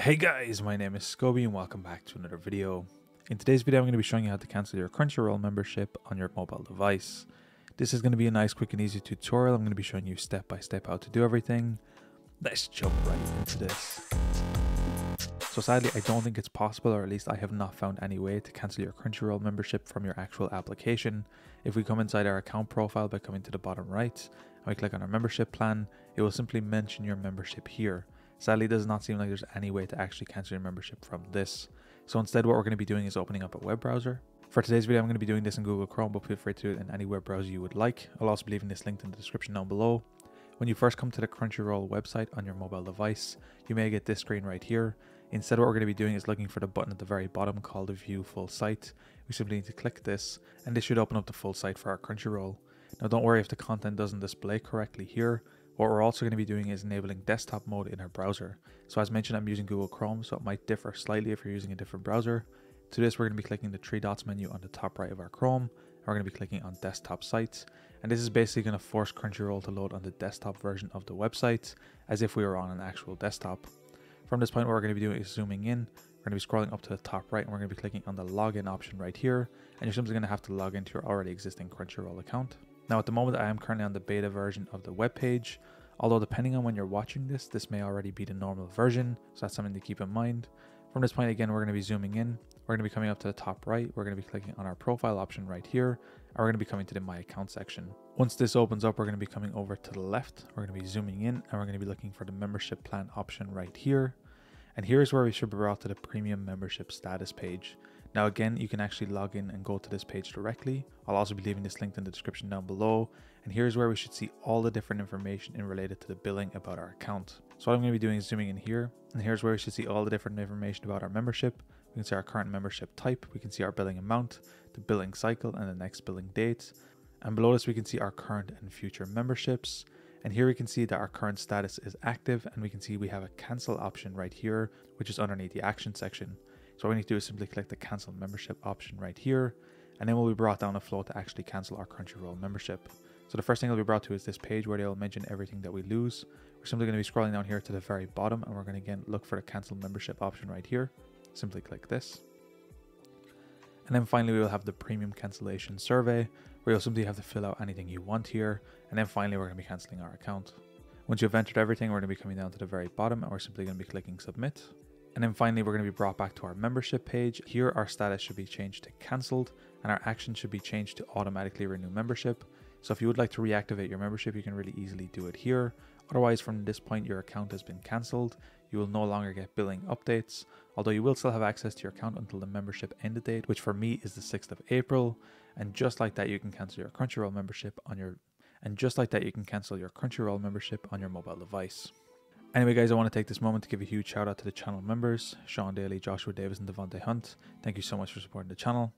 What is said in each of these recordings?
Hey guys, my name is Scoby and welcome back to another video. In today's video I'm going to be showing you how to cancel your Crunchyroll membership on your mobile device. This is going to be a nice quick and easy tutorial. I'm going to be showing you step by step how to do everything. Let's jump right into this. So sadly I don't think it's possible or at least I have not found any way to cancel your Crunchyroll membership from your actual application. If we come inside our account profile by coming to the bottom right and we click on our membership plan, it will simply mention your membership here. Sadly, it does not seem like there's any way to actually cancel your membership from this. So instead, what we're going to be doing is opening up a web browser. For today's video, I'm going to be doing this in Google Chrome, but feel free to do it in any web browser you would like. I'll also be leaving this linked in the description down below. When you first come to the Crunchyroll website on your mobile device, you may get this screen right here. Instead, what we're going to be doing is looking for the button at the very bottom called View Full Site. We simply need to click this, and this should open up the full site for our Crunchyroll. Now don't worry if the content doesn't display correctly here, what we're also going to be doing is enabling desktop mode in our browser. So as mentioned, I'm using Google Chrome, so it might differ slightly if you're using a different browser. To this, we're going to be clicking the three dots menu on the top right of our Chrome. We're going to be clicking on desktop sites. And this is basically going to force Crunchyroll to load on the desktop version of the website as if we were on an actual desktop. From this point, what we're going to be doing is zooming in. We're going to be scrolling up to the top right and we're going to be clicking on the login option right here. And you're simply going to have to log into your already existing Crunchyroll account. Now at the moment I am currently on the beta version of the web page, although depending on when you're watching this, this may already be the normal version, so that's something to keep in mind. From this point again, we're going to be zooming in, we're going to be coming up to the top right, we're going to be clicking on our profile option right here, and we're going to be coming to the my account section. Once this opens up, we're going to be coming over to the left, we're going to be zooming in, and we're going to be looking for the membership plan option right here. And here's where we should be brought to the premium membership status page. Now again, you can actually log in and go to this page directly. I'll also be leaving this link in the description down below. And here's where we should see all the different information in related to the billing about our account. So what I'm going to be doing is zooming in here. And here's where we should see all the different information about our membership. We can see our current membership type. We can see our billing amount, the billing cycle, and the next billing date. And below this, we can see our current and future memberships. And here we can see that our current status is active and we can see we have a cancel option right here, which is underneath the action section. So what we need to do is simply click the cancel membership option right here, and then we'll be brought down a flow to actually cancel our Crunchyroll membership. So the first thing we will be brought to is this page where they'll mention everything that we lose. We're simply going to be scrolling down here to the very bottom and we're going to again look for the cancel membership option right here. Simply click this. And then finally, we will have the premium cancellation survey where you'll simply have to fill out anything you want here. And then finally, we're going to be canceling our account. Once you've entered everything, we're going to be coming down to the very bottom and we're simply going to be clicking submit. And then finally, we're going to be brought back to our membership page. Here, our status should be changed to cancelled and our action should be changed to automatically renew membership. So if you would like to reactivate your membership, you can really easily do it here. Otherwise, from this point, your account has been cancelled. You will no longer get billing updates, although you will still have access to your account until the membership end date, which for me is the 6th of April. And just like that, you can cancel your Crunchyroll membership on your and just like that, you can cancel your Crunchyroll membership on your mobile device. Anyway, guys, I want to take this moment to give a huge shout out to the channel members Sean Daly, Joshua Davis, and Devontae Hunt. Thank you so much for supporting the channel.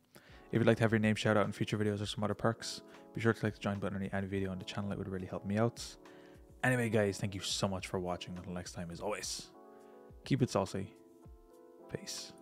If you'd like to have your name shout out in future videos or some other perks, be sure to click the join button on any video on the channel, it would really help me out. Anyway, guys, thank you so much for watching. Until next time, as always, keep it saucy. Peace.